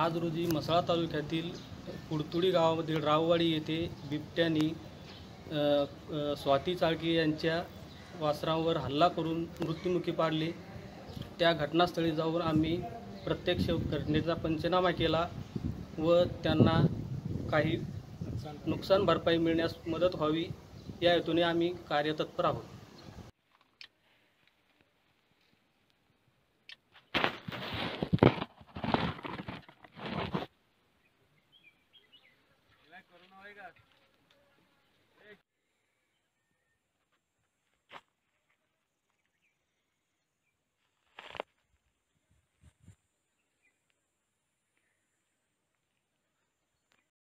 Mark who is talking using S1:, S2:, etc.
S1: आज रोजी मसाळा तालुक्यातील कुडतुडी गावामधील राववाडी येथे बिबट्यानी स्वाती चाळके यांच्या वासरांवर हल्ला करून मृत्युमुखी पाडले. त्या घटनास्थळी जाऊन आम्ही प्रत्यक्ष घटनेचा पंचनामा केला व त्यांना काही नुकसान भरपाई मिळण्यास मदत व्हावी या हेतूने आम्ही कार्यतत्पर आहोत. में कोरोना होएगा